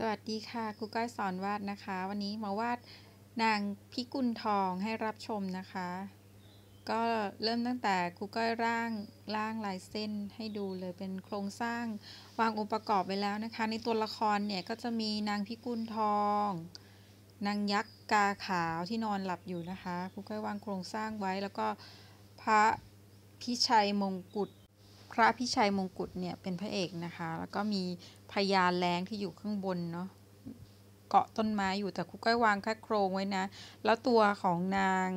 สวัสดีค่ะครูก้อยสอนวาดนะคะ วันนี้มาวาดนางพิกุลทองให้รับชมนะคะ ก็เริ่มตั้งแต่ครูก้อยร่างร่างลายเส้นให้ดูเลยเป็นโครงสร้างวางองค์ประกอบไว้แล้วนะคะ ในตัวละครเนี่ยก็จะมีนางพิกุลทอง นางยักษ์กาขาวที่นอนหลับอยู่นะคะครูก้อยวางโครงสร้างไว้แล้วก็พระพิชัยมงกุฎพระพิชัยมงกุฎเนี่ยเป็นพระเอกนะคะ แล้วก็มี พญาแรงที่อยู่ข้างบนเนาะเกาะต้นไม้อยู่แต่ครูก้อยวางแค่โครงไว้นะ แล้วตัวของนาง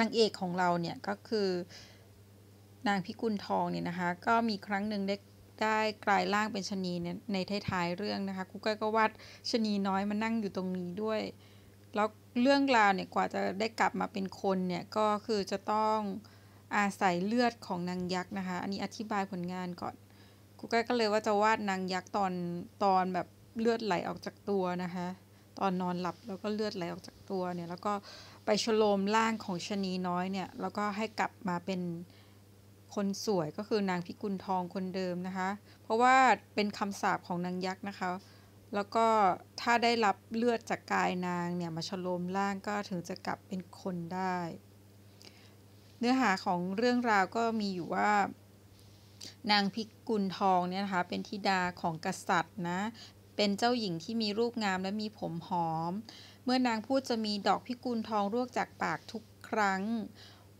นางเอกของเราเนี่ยก็คือนางพิกุลทองเนี่ยนะคะ ก็มีครั้งหนึ่งได้ได้กลายร่างเป็นชนีในท้ายๆเรื่องนะคะครูก้อยก็วาดชนีน้อยมานั่งอยู่ตรงนี้ด้วย แล้วเรื่องราวเนี่ยกว่าจะได้กลับมาเป็นคนเนี่ยก็คือจะต้องอาศัยเลือดของนางยักษ์นะคะ อันนี้อธิบายผลงานก่อน ครูก้ก็เลยว่าจะวาดนางยักษ์ตอนตอนแบบเลือดไหลออกจากตัวนะคะ ตอนนอนหลับแล้วก็เลือดไหลออกจากตัวเนี่ย แล้วก็ไปฉโลมร่างของชนีน้อยเนี่ย แล้วก็ให้กลับมาเป็นคนสวยก็คือนางพิกุลทองคนเดิมนะคะ เพราะว่าเป็นคำสาปของนางยักษ์นะคะ แล้วก็ถ้าได้รับเลือดจากกายนางเนี่ยมาฉโลมร่างก็ถึงจะกลับเป็นคนได้ เนื้อหาของเรื่องราวก็มีอยู่ว่า นางพิกุลทองเนี่ยนะคะเป็นธิดาของกษัตริย์นะ เป็นเจ้าหญิงที่มีรูปงามและมีผมหอม เมื่อนางพูดจะมีดอกพิกุลทองร่วงจากปากทุกครั้ง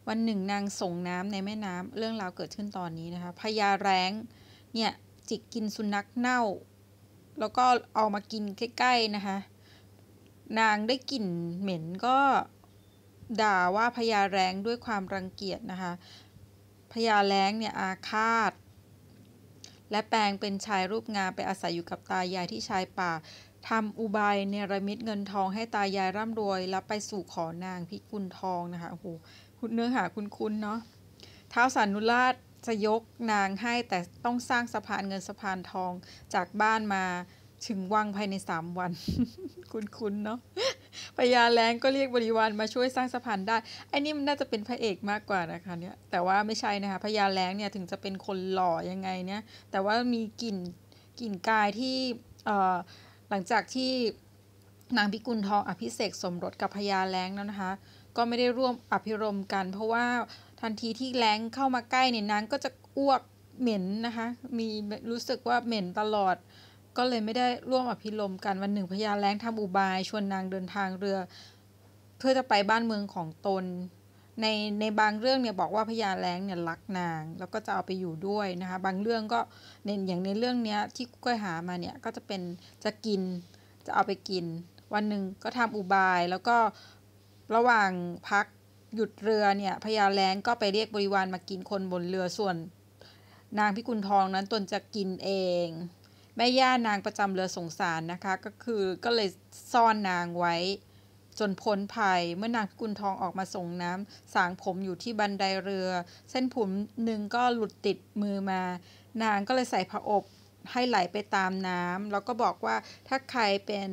วันหนึ่งนางส่งน้ำในแม่น้ำเรื่องราวเกิดขึ้นตอนนี้นะคะพญาแร้งเนี่ยจิกกินสุนัขเน่า แล้วก็เอามากินใกล้ๆนะคะนางได้กลิ่นเหม็นก็ด่าว่าพญาแรงด้วยความรังเกียจนะคะ พญาแร้งเนี่ยอาฆาต และแปลงเป็นชายรูปงามไปอาศัยอยู่กับตายายที่ชายป่าทำอุบายเนรมิตเงินทองให้ตายายร่ำรวยแล้วไปสู่ขอนางพิกุลทองนะคะโอ้โหเนื้อหาคุ้นๆเนาะท้าวสันนุราชจะยกนางให้แต่ต้องสร้างสะพานเงินสะพานทองจากบ้านมาถึงวังภายในสามวัน คุ้นๆเนาะ พญาแรงก็เรียกบริวารมาช่วยสร้างสะพานได้ไอ้นี่มันน่าจะเป็นพระเอกมากกว่านะคะเนี่ยแต่ว่าไม่ใช่นะคะพญาแรงเนี่ยถึงจะเป็นคนหล่อยังไงเนี่ยแต่ว่ามีกลิ่นกลิ่นกายที่หลังจากที่นางพิกุลทองอภิเษกสมรสกับพญาแรงแล้วนะคะก็ไม่ได้ร่วมอภิรมกัน เพราะว่าทันทีที่แรงเข้ามาใกล้เนี่ยนางก็จะอ้วกเหม็นนะคะมีรู้สึกว่าเหม็นตลอด ก็เลยไม่ได้ร่วมอภิรมกันวันหนึ่งพญาแรงทำอุบาย ชวนนางเดินทางเรือ เพื่อจะไปบ้านเมืองของตน ในในบางเรื่องเนี่ยบอกว่าพญาแรงเนี่ยรักนาง แล้วก็จะเอาไปอยู่ด้วยนะคะ บางเรื่องก็ในอย่างในเรื่องเนี้ยที่ก้อยหามาเนี่ยก็จะเป็นจะกินจะเอาไปกิน วันหนึ่งก็ทำอุบายแล้วก็ระหว่างพักหยุดเรือเนี่ยพญาแรงก็ไปเรียกบริวารมากินคนบนเรือส่วน นางพิกุลทองนั้นตนจะกินเอง แม่ย่านางประจำเรือสงสารนะคะ ก็คือก็เลยซ่อนนางไว้ จนพ้นภัยเมื่อนางพิกุลทองออกมาส่งน้ำสางผมอยู่ที่บันไดเรือ เส้นผมหนึ่งก็หลุดติดมือมา นางก็เลยใส่ผ้าอบให้ไหลไปตามน้ำแล้วก็บอกว่าถ้าใครเป็น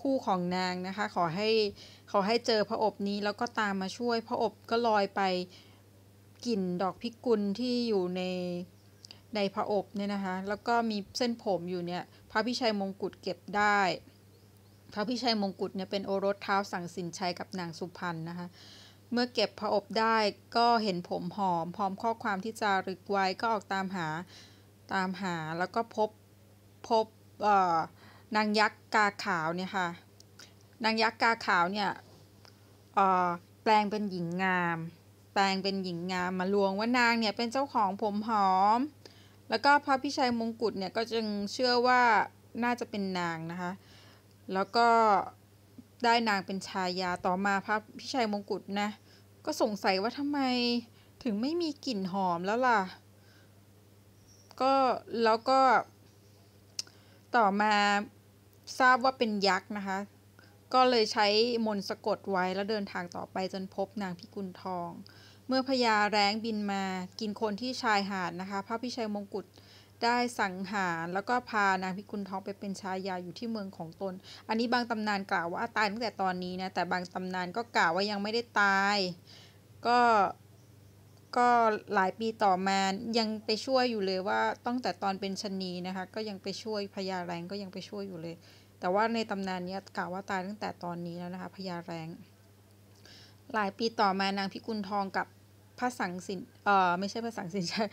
คู่ของนางนะคะ ขอให้ขอให้เจอพระอบนี้แล้วก็ตามมาช่วยพระอบก็ลอยไปกลิ่นดอกพิกุลที่อยู่ใน ในพระอบเนี่ยนะคะ แล้วก็มีเส้นผมอยู่เนี่ย พระพิชัยมงกุฎเก็บได้ พระพิชัยมงกุฎเนี่ยเป็นโอรสเท้าสั่งสินชัยกับนางสุพรรณนะคะ เมื่อเก็บพระอบได้ก็เห็นผมหอม พร้อมข้อความที่จารึกไว้ก็ออกตามหาตามหาแล้วก็พบพบนางยักษ์กาขาวเนี่ยค่ะ นางยักษ์กาขาวเนี่ยแปลงเป็นหญิงงาม แปลงเป็นหญิงงามมาลวงว่านางเนี่ยเป็นเจ้าของผมหอม แล้วก็พระพิชัยมงกุฎเนี่ยก็จึงเชื่อว่าน่าจะเป็นนางนะคะ แล้วก็ได้นางเป็นชายาต่อมาพระพิชัยมงกุฎนะ ก็สงสัยว่าทำไมถึงไม่มีกลิ่นหอมแล้วล่ะ ก็แล้วก็ต่อมาทราบว่าเป็นยักษ์นะคะ ก็เลยใช้มนสะกดไว้แล้วเดินทางต่อไปจนพบนางพิกุลทอง เมื่อพญาแร้งบินมากินคนที่ชายหาดนะคะ พระพิชัยมงกุฎได้สังหารแล้วก็พานางพิกุลทองไปเป็นชายาอยู่ที่เมืองของตน อันนี้บางตำนานกล่าวว่าตายตั้งแต่ตอนนี้นะ แต่บางตำนานก็กล่าวว่ายังไม่ได้ตาย ก็ก็หลายปีต่อมายังไปช่วยอยู่เลยว่าตั้งแต่ตอนเป็นชนีนะคะ ก็ยังไปช่วยพญาแรงก็ยังไปช่วยอยู่เลย แต่ว่าในตำนานนี้กล่าวว่าตายตั้งแต่ตอนนี้แล้วนะคะพญาแรงหลายปีต่อมานางพิกุลทองกับ พระสังสินเอ่อไม่ใช่พระสังสินใช่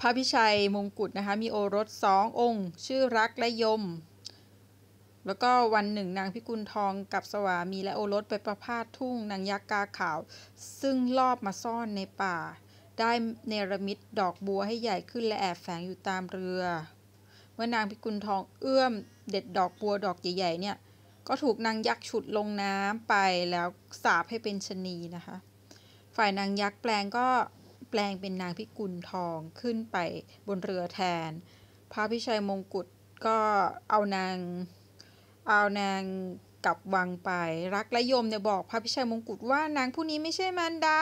พระพิชัยมงกุฎนะคะ มีโอรสสององค์ ชื่อรักและยม แล้วก็วันหนึ่งนางพิกุลทองกับสวามีและโอรสไปประพาสทุ่งนางยักษ์กาขาว ซึ่งลอบมาซ่อนในป่า ได้เนรมิตดอกบัวให้ใหญ่ขึ้นและแอบแฝงอยู่ตามเรือ เมื่อนางพิกุลทองเอื้อมเด็ดดอกบัวดอกใหญ่ๆเนี่ย ก็ถูกนางยักษ์ฉุดลงน้ำไปแล้วสาปให้เป็นชนีนะคะ ฝ่ายนางยักษ์แปลงก็แปลงเป็นนางพิกุลทองขึ้นไปบนเรือแทน พระพิชัยมงกุฎก็เอานางเอานางกลับวังไป รักและยมเนี่ยบอกพระพิชัยมงกุฎว่านางผู้นี้ไม่ใช่มันดา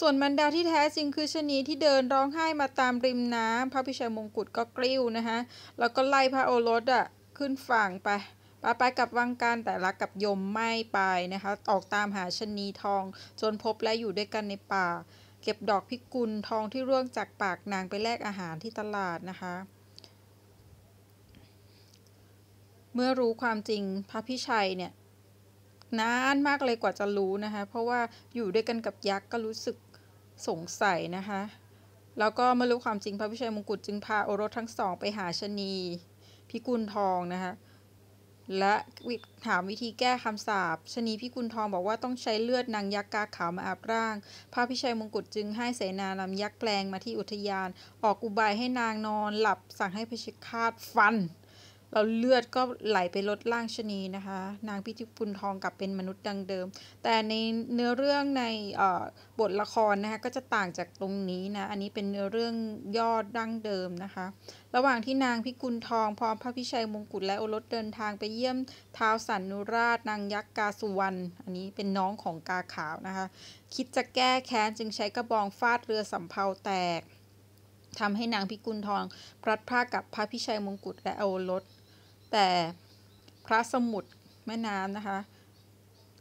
ส่วนมันดาที่แท้จริงคือชนีที่เดินร้องไห้มาตามริมน้ำพระพิชัยมงกุฎก็กริ้วนะคะแล้วก็ไล่พระโอรสอะขึ้นฝั่งไป ไปไปกับวังการแต่รักกับยมไม่ไปนะคะออกตามหาชนีทอง จนพบและอยู่ด้วยกันในป่า เก็บดอกพิกุลทองที่ร่วงจากปากนางไปแลกอาหารที่ตลาดนะคะ เมื่อรู้ความจริงพระพิชัยเนี่ยนานมากเลยกว่าจะรู้นะคะ เพราะว่าอยู่ด้วยกันกับยักษ์ก็รู้สึกสงสัยนะคะ แล้วก็เมื่อรู้ความจริงพระพิชัยมงกุฎจึงพาโอรสทั้งสองไปหาชนีพิกุลทองนะคะ และถามวิธีแก้คำสาปชนีพิกุลทองบอกว่าต้องใช้เลือดนางยักษ์กาขาวมาอาบร่าง พระพิชัยมงกุฎจึงให้เสนานำยักษ์แปลงมาที่อุทยาน ออกอุบายให้นางนอนหลับสั่งให้พิชิคาดฟัน เราเลือดก็ไหลไปลดล่างชนีนะคะ นางพิจิปุลทองกลับเป็นมนุษย์ดังเดิม แต่ในเนื้อเรื่องในบทละครนะคะก็จะต่างจากตรงนี้นะ อันนี้เป็นเนื้อเรื่องยอดดั้งเดิมนะคะ ระหว่างที่นางพิกุลทองพร้อมพระพิชัยมงกุฎและโอรสเดินทางไปเยี่ยมเท้าสันนุราช นางยักษ์กาสุวรรณ อันนี้เป็นน้องของกาขาวนะคะ คิดจะแก้แค้นจึงใช้กระบองฟาดเรือสำเภาแตกทำให้นางพิกุลทองพลัดพรากกับพระพิชัยมงกุฎและโอรส แต่พระสมุทรแม่น้ำนะคะ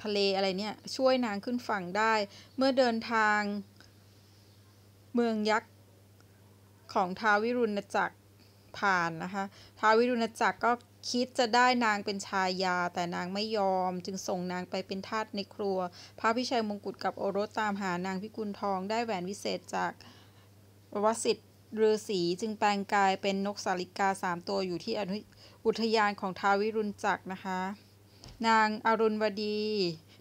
ทะเลอะไรเนี่ย ช่วยนางขึ้นฝั่งได้ เมื่อเดินทาง เมืองยักษ์ของท้าวิรุณจักรผ่านนะคะท้าวิรุณจักรก็คิดจะได้นางเป็นชายา แต่นางไม่ยอม จึงส่งนางไปเป็นทาสในครัว พระพิชัยมงกุฎกับโอรสตามหานางพิกุลทองได้แหวนวิเศษจากวสิทธิ ฤาษีจึงแปลงกายเป็นนกสาลิกาสามตัวอยู่ที่อุทยานของท้าวิรุณจักรนะคะ นางอรุณวดี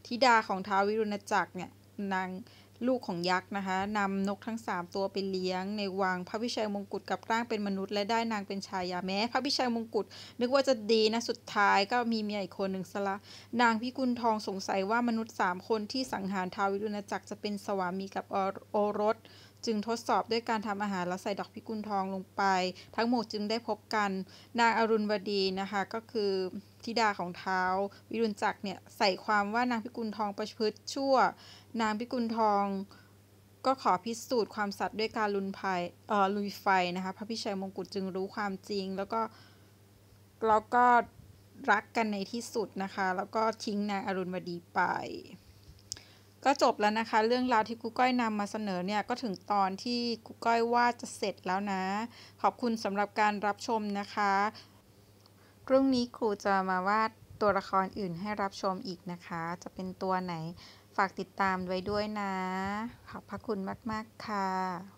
ธิดาของท้าวิรุณจักรเนี่ยนางลูกของยักษ์นะคะนำนกทั้ง 3 ตัวไปเลี้ยง ในวังพระพิชัยมงกุฎกับร่างเป็นมนุษย์ และได้นางเป็นชายาแม้ พระพิชัยมงกุฎนึกว่าจะดีนะสุดท้ายก็มีเมียอีกคนหนึ่งสละ นางพิกุลทองสงสัยว่ามนุษย์ 3 คนที่สังหารท้าวิรุณจักรจะเป็นสวามีกับโอรส จึงทดสอบด้วยการทำอาหารแล้วใส่ดอกพิกุลทองลงไป ทั้งหมดจึงได้พบกัน นางอรุณวดีนะคะก็คือธิดาของเท้า วิรุณจักรเนี่ยใส่ความว่านางพิกุลทองประพฤติชั่ว นางพิกุลทองก็ขอพิสูจน์ความสัตย์ด้วยการลุนไฟเอ่อลุยไฟนะคะพระพิชัยมงกุฎจึงรู้ความจริง แล้วก็แล้วก็รักกันในที่สุดนะคะ แล้วก็ทิ้งนางอรุณวดีไป ก็จบแล้วนะคะ เรื่องราวที่ครูก้อยนำมาเสนอเนี่ยก็ถึงตอนที่ครูก้อยวาดจะเสร็จแล้วนะ ขอบคุณสำหรับการรับชมนะคะพรุ่งนี้ครูจะมาวาดตัวละครอื่นให้รับชมอีกนะคะ จะเป็นตัวไหนฝากติดตามไว้ด้วยนะ ขอบพระคุณมาก ๆ ค่ะ